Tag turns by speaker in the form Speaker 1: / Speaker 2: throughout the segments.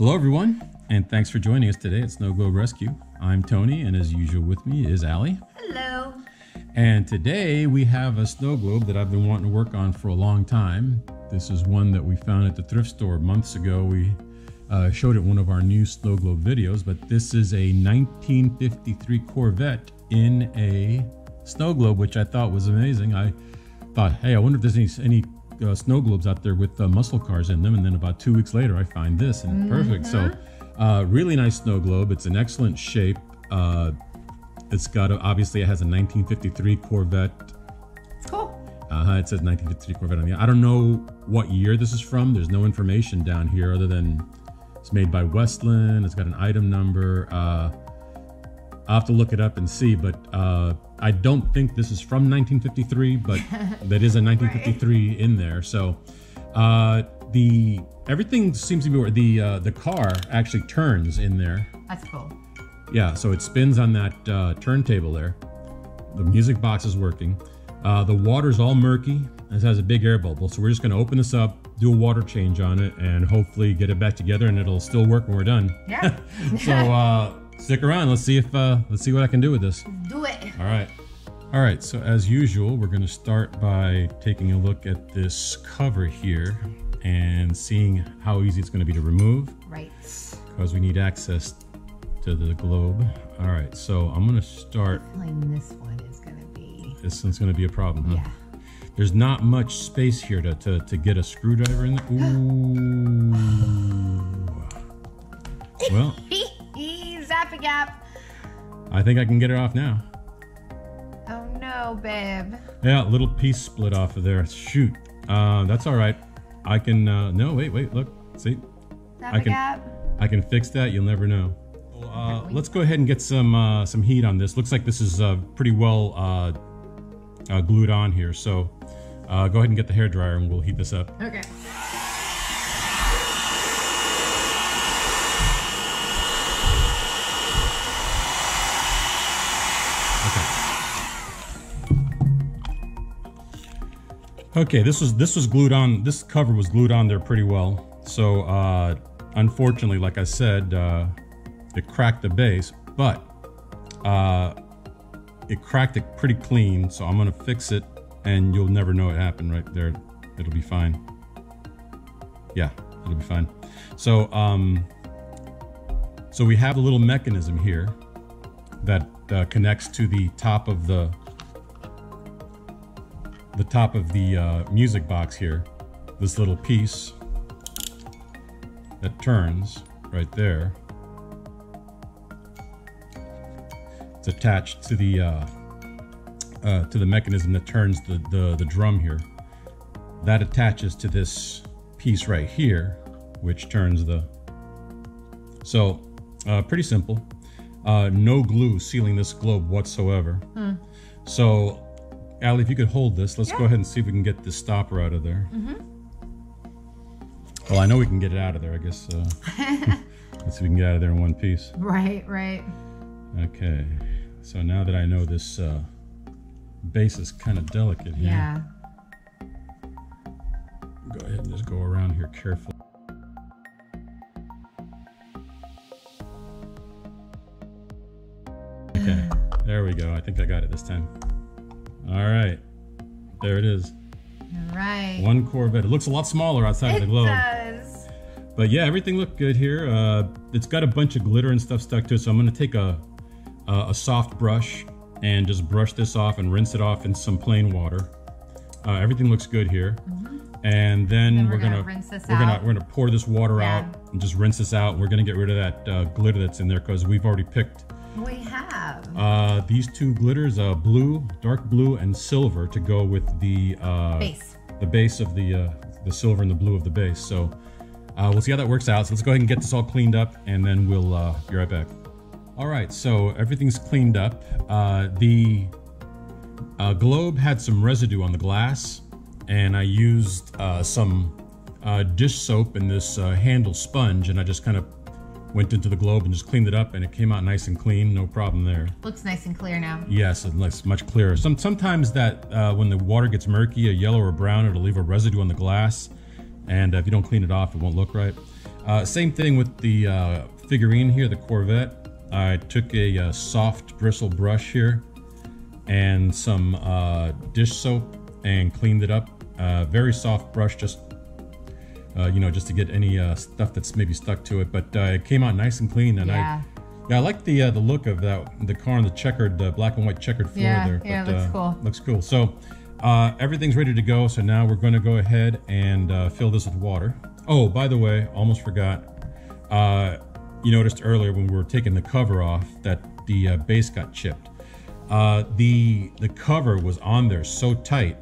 Speaker 1: Hello, everyone, and thanks for joining us today at Snow Globe Rescue. I'm Tony, and as usual, with me is Allie.
Speaker 2: Hello.
Speaker 1: And today we have a snow globe that I've been wanting to work on for a long time. This is one that we found at the thrift store months ago. We uh, showed it in one of our new snow globe videos, but this is a 1953 Corvette in a snow globe, which I thought was amazing. I thought, hey, I wonder if there's any, any uh, snow globes out there with uh, muscle cars in them. And then about two weeks later, I find this and perfect. So, uh, really nice snow globe. It's an excellent shape. Uh, it's got a, obviously it has a 1953 Corvette.
Speaker 2: Cool.
Speaker 1: Uh-huh, it says 1953 Corvette on the. I don't know what year this is from. There's no information down here other than it's made by Westland. It's got an item number. Uh, I'll have to look it up and see, but uh, I don't think this is from 1953, but that is a 1953 in there. So uh, the everything seems to be the uh, the car actually turns in there.
Speaker 2: That's cool.
Speaker 1: Yeah, so it spins on that uh, turntable there. The music box is working. Uh, the water's all murky. This has a big air bubble, so we're just going to open this up, do a water change on it, and hopefully get it back together, and it'll still work when we're done.
Speaker 2: Yeah.
Speaker 1: So uh, stick around. Let's see if uh, let's see what I can do with this.
Speaker 2: Do.
Speaker 1: All right. All right, so as usual, we're going to start by taking a look at this cover here and seeing how easy it's going to be to remove
Speaker 2: Right.
Speaker 1: because we need access to the globe. All right, so I'm going to start.
Speaker 2: This one is gonna be.
Speaker 1: This one's going to be a problem, huh?
Speaker 2: Yeah.
Speaker 1: There's not much space here to, to, to get a screwdriver in there. Ooh. Well,
Speaker 2: Zap-A-Gap.
Speaker 1: I think I can get it off now.
Speaker 2: Oh babe.
Speaker 1: Yeah, little piece split off of there. Shoot. Uh, that's all right. I can, uh, no, wait, wait, look. See?
Speaker 2: Zappy
Speaker 1: can-
Speaker 2: gap.
Speaker 1: I can fix that. You'll never know. Well, uh, let's go ahead and get some uh, some heat on this. Looks like this is uh, pretty well uh, uh, glued on here. So uh, go ahead and get the hair dryer and we'll heat this up.
Speaker 2: Okay.
Speaker 1: Okay, this was this was glued on. This cover was glued on there pretty well. So uh, unfortunately, like I said, uh, it cracked the base, but uh, it cracked it pretty clean. So I'm gonna fix it, and you'll never know it happened right there. It'll be fine. Yeah, it'll be fine. So um, so we have a little mechanism here that uh, connects to the top of the the top of the uh, music box here, this little piece that turns right there. It's attached to the uh, uh, to the mechanism that turns the, the the drum here. That attaches to this piece right here, which turns the. So, uh, pretty simple. Uh, no glue sealing this globe whatsoever. So Allie, if you could hold this, let's go ahead and see if we can get this stopper out of there. Well, I know we can get it out of there, I guess. Uh, let's see if we can get out of there in one piece.
Speaker 2: Right, right.
Speaker 1: Okay, so now that I know this uh, base is kind of delicate here,
Speaker 2: Yeah.
Speaker 1: go ahead and just go around here carefully. Okay, there we go. I think I got it this time. All right, there it is.
Speaker 2: All right.
Speaker 1: One Corvette. It looks a lot smaller outside of the globe.
Speaker 2: It does.
Speaker 1: But yeah, everything looked good here. Uh, it's got a bunch of glitter and stuff stuck to it, so I'm gonna take a a, a soft brush and just brush this off and rinse it off in some plain water. Uh, everything looks good here. And then,
Speaker 2: Then
Speaker 1: we're,
Speaker 2: we're
Speaker 1: gonna,
Speaker 2: gonna rinse this
Speaker 1: we're gonna we're gonna pour this water
Speaker 2: Yeah.
Speaker 1: out and just rinse this out. We're gonna get rid of that uh, glitter that's in there because we've already picked
Speaker 2: We have.
Speaker 1: uh, these two glitters, uh, blue, dark blue, and silver to go with the uh,
Speaker 2: Base.
Speaker 1: the base of the uh, the silver and the blue of the base. So uh, we'll see how that works out. So let's go ahead and get this all cleaned up, and then we'll uh, be right back. All right, so everything's cleaned up. Uh, the uh, globe had some residue on the glass, and I used uh, some uh, dish soap and this uh, handle sponge, and I just kind of went into the globe and just cleaned it up, and it came out nice and clean, no problem there.
Speaker 2: Looks nice and clear now.
Speaker 1: Yes, it looks much clearer. Some sometimes that uh, when the water gets murky, a yellow or brown, it'll leave a residue on the glass, and if you don't clean it off, it won't look right. Uh, same thing with the uh, figurine here, the Corvette. I took a, uh, soft bristle brush here and some uh, dish soap and cleaned it up. Uh, very soft brush, just uh, you know, just to get any stuff that's maybe stuck to it. But it came out nice and clean, and
Speaker 2: Yeah.
Speaker 1: I yeah, I like the uh, the look of that the car on the checkered uh, black and white checkered floor
Speaker 2: Yeah,
Speaker 1: there.
Speaker 2: yeah, looks
Speaker 1: uh,
Speaker 2: cool.
Speaker 1: Looks cool. So uh, everything's ready to go. So now we're going to go ahead and uh, fill this with water. Oh, by the way, almost forgot. Uh, you noticed earlier when we were taking the cover off that the uh, base got chipped. Uh, the the cover was on there so tight.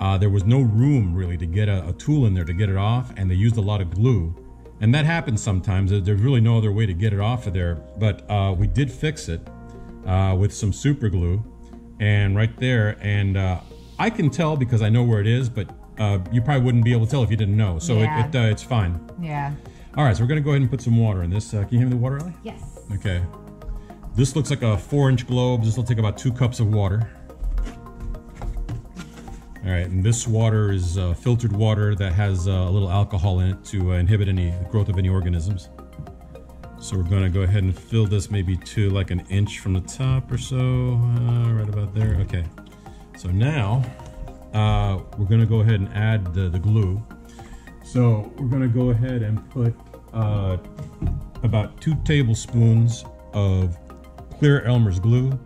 Speaker 1: Uh, there was no room really to get a, a tool in there to get it off, and they used a lot of glue. And that happens sometimes. There's really no other way to get it off of there. But uh, we did fix it uh, with some super glue, and right there. And uh, I can tell because I know where it is, but uh, you probably wouldn't be able to tell if you didn't know. So
Speaker 2: Yeah.
Speaker 1: it, it, uh, it's fine.
Speaker 2: Yeah.
Speaker 1: All right, so we're gonna go ahead and put some water in this. Uh, can you hand me the water, Ellie?
Speaker 2: Yes.
Speaker 1: Okay. This looks like a four-inch globe. This will take about two cups of water. All right, and this water is uh, filtered water that has uh, a little alcohol in it to uh, inhibit any growth of any organisms. So we're going to go ahead and fill this maybe to like an inch from the top or so, uh, right about there. Okay. So now uh, we're going to go ahead and add the, the glue. So we're going to go ahead and put uh, about two tablespoons of clear Elmer's glue.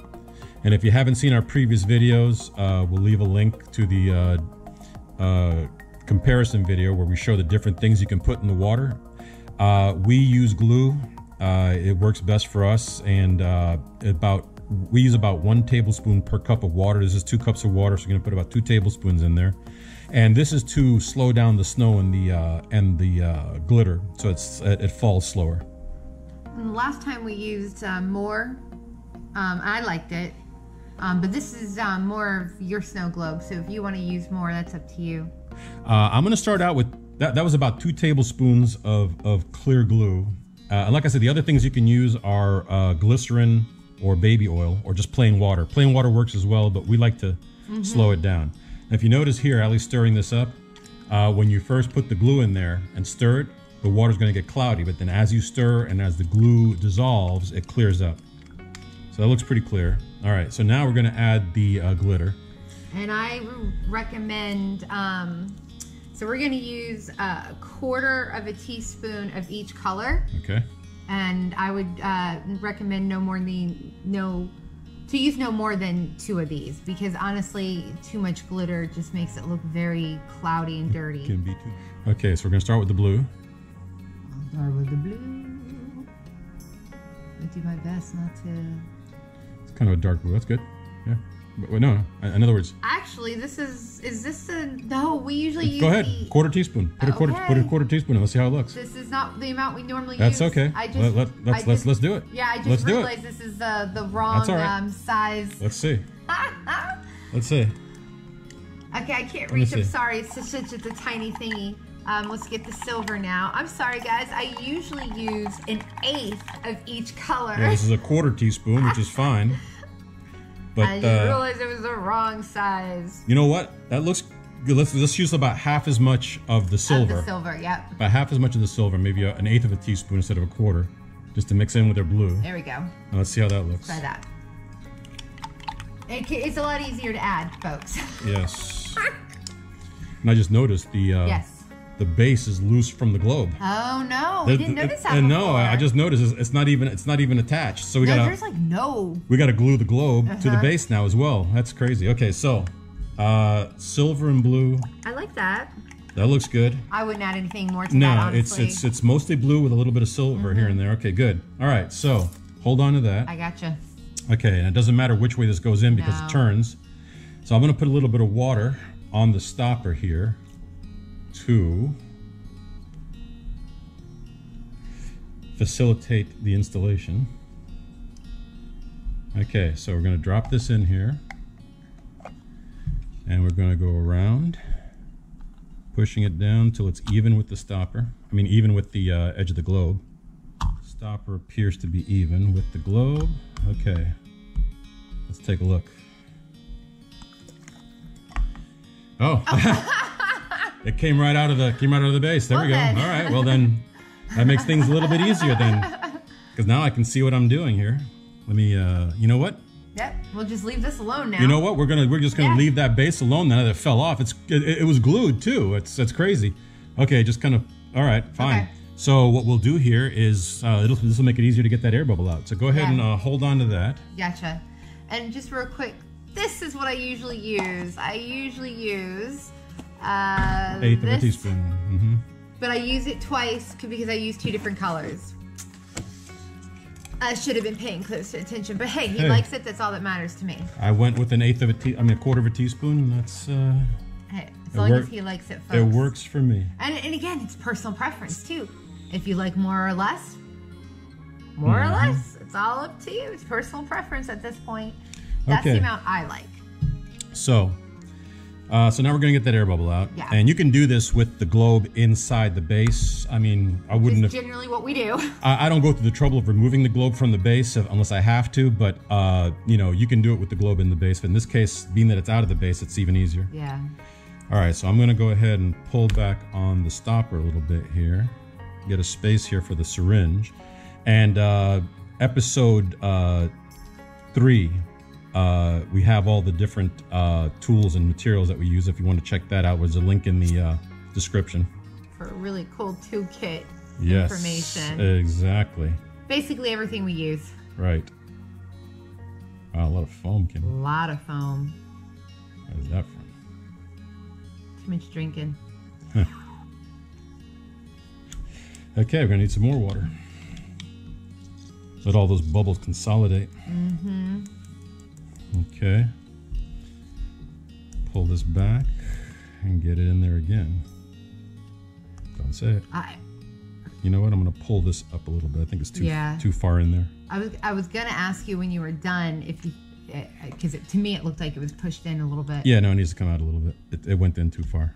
Speaker 1: And if you haven't seen our previous videos, uh, we'll leave a link to the uh, uh, comparison video where we show the different things you can put in the water. Uh, we use glue. Uh, it works best for us, and uh, about we use about one tablespoon per cup of water. This is two cups of water, so you're gonna put about two tablespoons in there. And this is to slow down the snow and the uh, and the uh, glitter, so it's it, it falls slower.
Speaker 2: And last time we used um, more. Um, I liked it. Um, but this is um, more of your snow globe. So if you want to use more, that's up to you.
Speaker 1: Uh, I'm gonna start out with that. That was about two tablespoons of of clear glue. Uh, and like I said, the other things you can use are uh, glycerin or baby oil or just plain water. Plain water works as well, but we like to slow it down. And if you notice here, Allie's stirring this up. Uh, when you first put the glue in there and stir it, the water's gonna get cloudy. But then as you stir and as the glue dissolves, it clears up. So that looks pretty clear. All right, so now we're gonna add the uh, glitter.
Speaker 2: And I recommend, um, so we're going to use a quarter of a teaspoon of each color.
Speaker 1: Okay.
Speaker 2: And I would uh, recommend no more than, no, to use no more than two of these because honestly, too much glitter just makes it look very cloudy and dirty.
Speaker 1: Can be too. Okay, so we're gonna start with the blue.
Speaker 2: Start with the blue. I do my best not to.
Speaker 1: It's kind of a dark blue. That's good. Yeah. But, no, no. In other words,
Speaker 2: Actually, this is is this a no? We usually use
Speaker 1: go ahead.
Speaker 2: the-
Speaker 1: Quarter teaspoon. Put a quarter. Put a quarter teaspoon. in. Let's see how it looks.
Speaker 2: This is not the amount we normally
Speaker 1: That's
Speaker 2: use.
Speaker 1: okay.
Speaker 2: I just,
Speaker 1: let, let, let's,
Speaker 2: I
Speaker 1: let's, let's do it.
Speaker 2: Yeah, I just
Speaker 1: let's
Speaker 2: realized this is the the wrong
Speaker 1: That's all right.
Speaker 2: um, size.
Speaker 1: Let's see. Let's see.
Speaker 2: Okay, I can't reach. I'm sorry. It's such, such a tiny thingy. Um, let's get the silver now. I'm sorry, guys. I usually use an eighth of each color.
Speaker 1: Yeah, this is a quarter teaspoon, which is fine. But
Speaker 2: I
Speaker 1: uh,
Speaker 2: realized it was the wrong size
Speaker 1: you know what? That looks good. Let's let's use about half as much of the silver.
Speaker 2: of the silver. Yep.
Speaker 1: About half as much of the silver, maybe an eighth of a teaspoon instead of a quarter, just to mix in with their blue.
Speaker 2: There we go.
Speaker 1: Now let's see how that looks.
Speaker 2: Try that. It, it's a lot easier to add, folks.
Speaker 1: Yes. And I just noticed the uh,
Speaker 2: yes.
Speaker 1: The base is loose from the globe.
Speaker 2: Oh no, we
Speaker 1: The-
Speaker 2: didn't
Speaker 1: the-
Speaker 2: notice that.
Speaker 1: uh, no, I I just noticed it's, it's not even it's not even attached. So we
Speaker 2: No,
Speaker 1: gotta
Speaker 2: there's like no.
Speaker 1: we gotta glue the globe to the
Speaker 2: Uh-huh.
Speaker 1: base now as well. That's crazy. Okay, so uh, silver and blue.
Speaker 2: I like that.
Speaker 1: That looks good.
Speaker 2: I wouldn't add anything more to that.
Speaker 1: No, it's it's it's mostly blue with a little bit of silver here and there. Okay, good. All right, so hold on to that.
Speaker 2: I gotcha.
Speaker 1: Okay, and it doesn't matter which way this goes in because
Speaker 2: No.
Speaker 1: it turns. So I'm gonna put a little bit of water on the stopper here to facilitate the installation. Okay, so we're gonna drop this in here and we're gonna go around pushing it down till it's even with the stopper. I mean, even with the uh, edge of the globe. Stopper appears to be even with the globe. Okay, let's take a look. Oh, it came right out of the came right out of the base. There we go.
Speaker 2: Then.
Speaker 1: All right. Well then, That makes things a little bit easier then, because now I can see what I'm doing here. Let me. Uh, you know what?
Speaker 2: Yep. We'll just leave this alone now.
Speaker 1: You know what? We're gonna we're just gonna
Speaker 2: Yeah.
Speaker 1: leave that base alone now that it fell off. It's it, it was glued too. It's that's crazy. Okay, just kind of all right, fine.
Speaker 2: Okay.
Speaker 1: So what we'll do here is uh, it'll this will make it easier to get that air bubble out. So go ahead
Speaker 2: Yeah.
Speaker 1: and uh, hold on to that.
Speaker 2: Gotcha. And just real quick, this is what I usually use. I usually use uh,
Speaker 1: Eighth of a
Speaker 2: this,
Speaker 1: teaspoon. hmm
Speaker 2: but I use it twice because I use two different colors. I should have been paying closer attention, but hey, he
Speaker 1: Hey.
Speaker 2: likes it. That's all that matters to me.
Speaker 1: I went with an eighth of a tea. I mean a quarter of a teaspoon. That's uh,
Speaker 2: Hey, as long as he likes it, folks.
Speaker 1: it works for me.
Speaker 2: And, and again, it's personal preference too. If you like more or less, more
Speaker 1: Mhm.
Speaker 2: or less, it's all up to you. It's personal preference at this point. That's
Speaker 1: Okay.
Speaker 2: the amount I like.
Speaker 1: So, uh, so now we're gonna get that air bubble out,
Speaker 2: Yeah.
Speaker 1: and you can do this with the globe inside the base. I mean, I wouldn't have.
Speaker 2: generally what we do.
Speaker 1: I, I don't go through the trouble of removing the globe from the base unless I have to, but uh, you know, you can do it with the globe in the base. But in this case, being that it's out of the base, it's even easier.
Speaker 2: Yeah.
Speaker 1: All right, so I'm gonna go ahead and pull back on the stopper a little bit here, get a space here for the syringe, and uh, episode uh, three, uh, we have all the different uh, tools and materials that we use. If you want to check that out, there's a link in the uh, description.
Speaker 2: For a really cool toolkit
Speaker 1: Yes,
Speaker 2: information.
Speaker 1: exactly.
Speaker 2: Basically everything we use.
Speaker 1: Right. Wow, a lot of foam,
Speaker 2: A lot of foam.
Speaker 1: Where's that from?
Speaker 2: Too much drinking.
Speaker 1: Okay, we're gonna need some more water. Let all those bubbles consolidate.
Speaker 2: Mm-hmm.
Speaker 1: Okay. Pull this back and get it in there again. Don't say it.
Speaker 2: I
Speaker 1: You know what? I'm gonna pull this up a little bit. I think it's too
Speaker 2: Yeah.
Speaker 1: too far in there.
Speaker 2: I was I was gonna ask you when you were done if you eh, eh, because to me it looked like it was pushed in a little bit.
Speaker 1: Yeah, no, it needs to come out a little bit. It, it went in too far.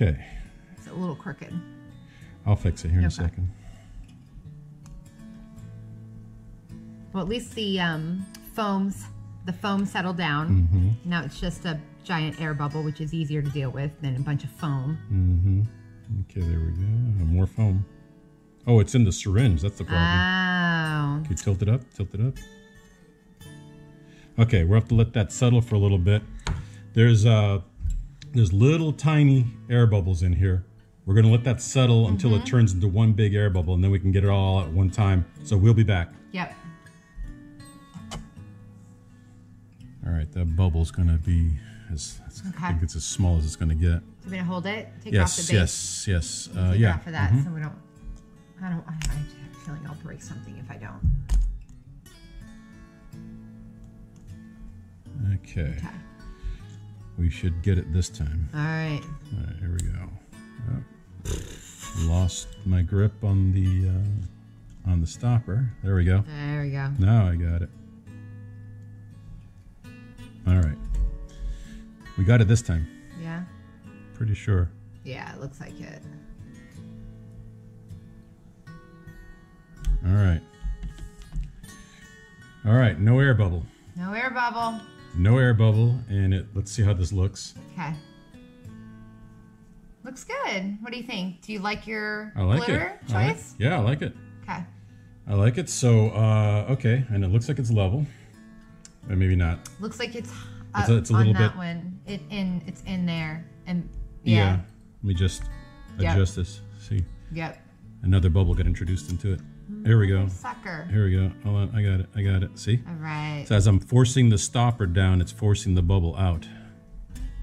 Speaker 1: Okay,
Speaker 2: It's a little crooked.
Speaker 1: I'll fix it here in a second.
Speaker 2: Well, at least the um, foams, the foam settled down.
Speaker 1: Mm-hmm.
Speaker 2: Now it's just a giant air bubble, which is easier to deal with than a bunch of foam.
Speaker 1: Mm-hmm. Okay, there we go. More foam. Oh, it's in the syringe. That's the problem.
Speaker 2: Oh,
Speaker 1: Okay, tilt it up, tilt it up. Okay, we'll have to let that settle for a little bit. There's uh there's little tiny air bubbles in here. We're gonna let that settle until it turns into one big air bubble, and then we can get it all at one time. So we'll be back.
Speaker 2: yep.
Speaker 1: All right, that bubble's gonna be as I
Speaker 2: Okay.
Speaker 1: think it's as small as it's gonna get.
Speaker 2: So we're gonna hold it. Take it off the
Speaker 1: Yes,
Speaker 2: base.
Speaker 1: yes, yes. Uh,
Speaker 2: Take
Speaker 1: yeah.
Speaker 2: off of that,
Speaker 1: mhm.
Speaker 2: so we don't. I don't. I, I have a feeling I'll break something if I don't.
Speaker 1: Okay,
Speaker 2: Okay.
Speaker 1: We should get it this time.
Speaker 2: All right.
Speaker 1: All right, here we go. Yep. Lost my grip on the uh, on the stopper. There we go.
Speaker 2: There we go.
Speaker 1: Now I got it. All right, we got it this time.
Speaker 2: Yeah.
Speaker 1: Pretty sure.
Speaker 2: Yeah, it looks like it.
Speaker 1: All right. All right. No air bubble.
Speaker 2: No air bubble.
Speaker 1: No air bubble, and it. Let's see how this looks.
Speaker 2: Okay. Looks good. What do you think? Do you like your
Speaker 1: I like
Speaker 2: glitter
Speaker 1: it. I like-
Speaker 2: choice?
Speaker 1: yeah, I like it.
Speaker 2: Okay.
Speaker 1: I like it. So, uh, okay, and it looks like it's level, but maybe not.
Speaker 2: Looks like it's
Speaker 1: It's a- it's a
Speaker 2: on
Speaker 1: little
Speaker 2: that
Speaker 1: bit-
Speaker 2: one. It in it's in there and
Speaker 1: Yeah.
Speaker 2: yeah.
Speaker 1: Let me just
Speaker 2: Yep.
Speaker 1: adjust this. See,
Speaker 2: Yep.
Speaker 1: another bubble got introduced into it. Here we go.
Speaker 2: Sucker.
Speaker 1: Here we go. Hold on. I got it. I got it. See?
Speaker 2: All right.
Speaker 1: So as I'm forcing the stopper down, it's forcing the bubble out.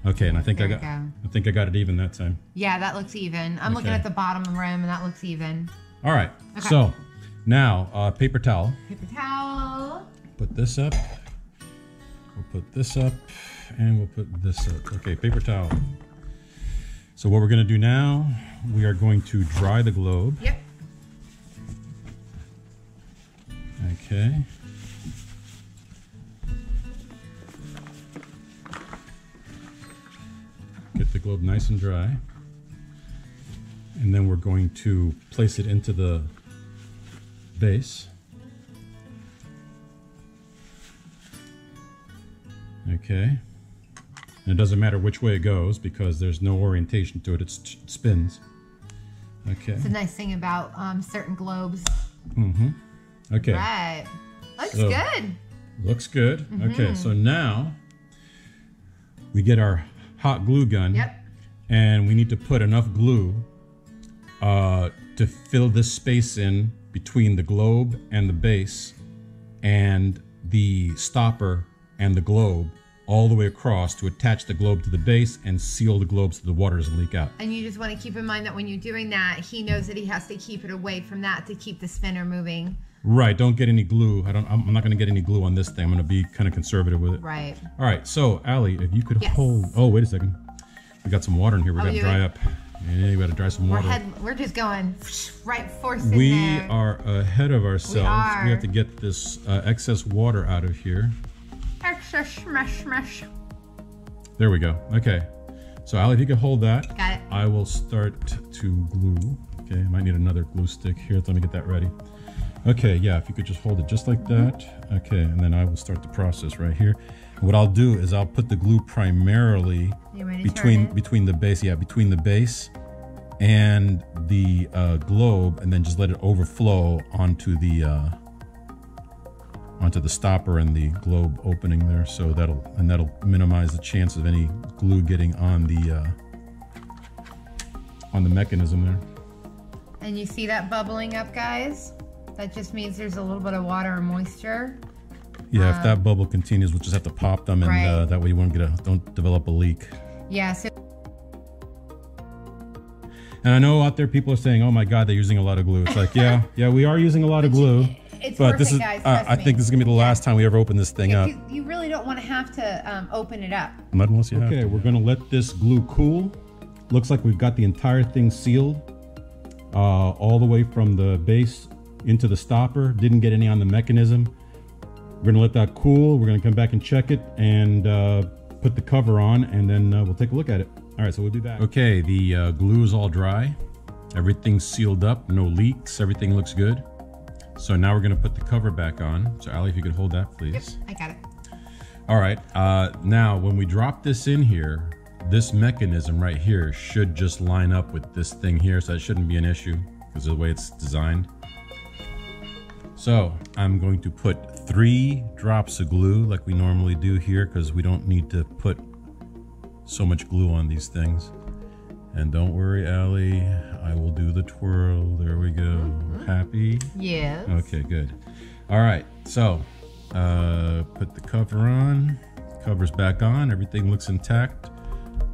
Speaker 1: Okay, and I think I got.
Speaker 2: go.
Speaker 1: I think I got it even that time.
Speaker 2: Yeah, that looks even. I'm looking at the bottom rim and that looks even.
Speaker 1: All right.
Speaker 2: Okay.
Speaker 1: So now uh, paper towel.
Speaker 2: Paper towel.
Speaker 1: Put this up. We'll put this up, and we'll put this up. Okay, paper towel. So what we're gonna do now, we are going to dry the globe.
Speaker 2: Yep.
Speaker 1: Okay. Get the globe nice and dry. And then we're going to place it into the base. Okay. And it doesn't matter which way it goes because there's no orientation to it, it spins. Okay.
Speaker 2: It's a nice thing about um, certain globes.
Speaker 1: Mm-hmm. Okay.
Speaker 2: Right. Looks so, good.
Speaker 1: Looks good. Mm-hmm. Okay, so now we get our hot glue gun.
Speaker 2: Yep.
Speaker 1: And we need to put enough glue uh, to fill this space in between the globe and the base and the stopper and the globe all the way across to attach the globe to the base and seal the globe so the water doesn't leak out.
Speaker 2: And you just want to keep in mind that when you're doing that, he knows that he has to keep it away from that to keep the spinner moving.
Speaker 1: Right. Don't get any glue. I don't. I'm not going to get any glue on this thing. I'm going to be kind of conservative with it.
Speaker 2: Right.
Speaker 1: All right. So, Allie, if you could
Speaker 2: yes.
Speaker 1: hold. Oh, wait a second. We got some water in here. We oh, got to dry up. Yeah, we got to dry some water.
Speaker 2: We're, head, we're just going right forcing
Speaker 1: We
Speaker 2: there.
Speaker 1: are ahead of ourselves. We,
Speaker 2: are.
Speaker 1: we have to get this uh, excess water out of here.
Speaker 2: Excess smash smash.
Speaker 1: There we go. Okay. So, Allie, if you could hold that.
Speaker 2: Got it.
Speaker 1: I will start to glue. Okay. I might need another glue stick here. Let me get that ready. Okay, yeah, if you could just hold it just like that. Okay, and then I will start the process right here. What I'll do is I'll put the glue primarily between between the base, yeah, between the base and the uh, globe, and then just let it overflow onto the uh, onto the stopper and the globe opening there. So that'll and that'll minimize the chance of any glue getting on the uh, on the mechanism there.
Speaker 2: And you see that bubbling up, guys? That just means there's a little bit of water or moisture.
Speaker 1: Yeah, um, if that bubble continues, we'll just have to pop them, and uh, right. uh, that way you won't get a don't develop a leak.
Speaker 2: Yeah. So.
Speaker 1: And I know out there people are saying, "Oh my God, they're using a lot of glue." It's like, yeah, yeah, we are using a lot of glue.
Speaker 2: It's
Speaker 1: but
Speaker 2: perfect,
Speaker 1: this is,
Speaker 2: guys,
Speaker 1: uh, I think this is gonna be the last time we ever open this thing up.
Speaker 2: You really don't want to have to um, open it up.
Speaker 1: Not unless you okay, we're gonna let this glue cool. Looks like we've got the entire thing sealed, uh, all the way from the base into the stopper. Didn't get any on the mechanism. We're gonna let that cool. We're gonna come back and check it and uh, put the cover on and then uh, we'll take a look at it. All right, so we'll be back. Okay, the uh, glue is all dry. Everything's sealed up, no leaks, everything looks good. So now we're gonna put the cover back on. So Allie, if you could hold that, please.
Speaker 2: Yep, I got it.
Speaker 1: All right, uh, now when we drop this in here, this mechanism right here should just line up with this thing here, so that shouldn't be an issue because of the way it's designed. So I'm going to put three drops of glue like we normally do here because we don't need to put so much glue on these things. And don't worry, Allie, I will do the twirl. There we go. Mm-hmm. Happy?
Speaker 2: Yes.
Speaker 1: Okay, good. All right, so uh, put the cover on. Cover's back on. Everything looks intact.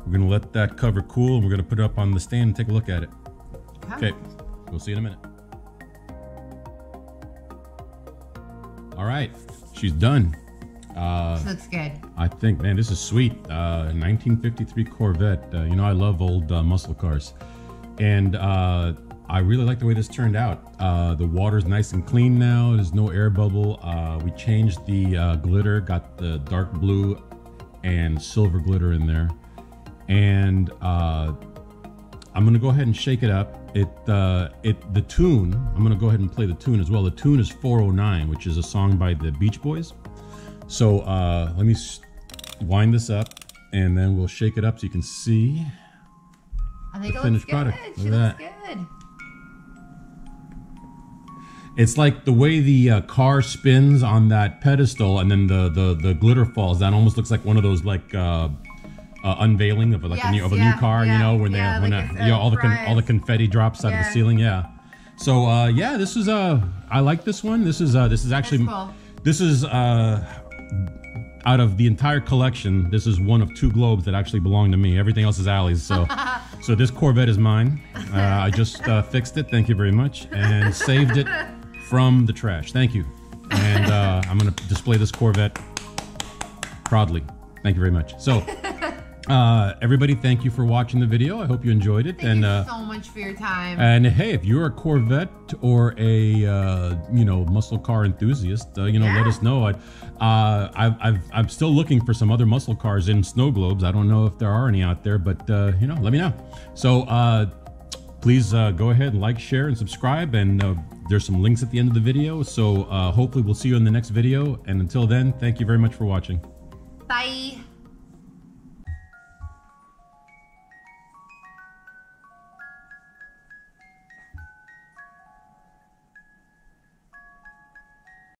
Speaker 1: We're gonna let that cover cool and we're gonna put it up on the stand and take a look at it. Okay, we'll see you in a minute. All right, she's done.
Speaker 2: Uh, this looks good.
Speaker 1: I think, man, this is sweet. Uh, 1953 Corvette. Uh, you know, I love old uh, muscle cars, and uh, I really like the way this turned out. Uh, the water's nice and clean now. There's no air bubble. Uh, we changed the uh, glitter, got the dark blue and silver glitter in there, and uh, I'm gonna go ahead and shake it up it uh, it the tune. I'm gonna go ahead and play the tune as well. The tune is 409, which is a song by the Beach Boys. So uh, let me wind this up, and then we'll shake it up so you can see
Speaker 2: I think the finished product. Look she at that. good.
Speaker 1: It's like the way the uh, car spins on that pedestal, and then the, the the glitter falls. That almost looks like one of those like uh, uh, unveiling of like yes, a new of a yeah, new car. Yeah, you know when yeah, they when like a, you know, all the con- all the confetti drops out of the ceiling. Yeah. So uh, yeah, this is uh I like this one. This is uh this is actually cool. this is uh out of the entire collection, this is one of two globes that actually belong to me. Everything else is Allie's. So, so this Corvette is mine. Uh, I just uh, fixed it. Thank you very much, and saved it from the trash. Thank you. And uh, I'm going to display this Corvette proudly. Thank you very much. So, Uh, everybody, thank you for watching the video. I hope you enjoyed it.
Speaker 2: Thank
Speaker 1: and
Speaker 2: you
Speaker 1: uh,
Speaker 2: so much for your time.
Speaker 1: and hey, if you're a Corvette or a uh, you know muscle car enthusiast, uh, you know let us know. I, uh, I've, I've, I'm still looking for some other muscle cars in snow globes. I don't know if there are any out there, but uh, you know, let me know. So uh, please uh, go ahead and like, share, and subscribe. And uh, there's some links at the end of the video. So uh, hopefully we'll see you in the next video. And until then, thank you very much for watching.
Speaker 2: Bye.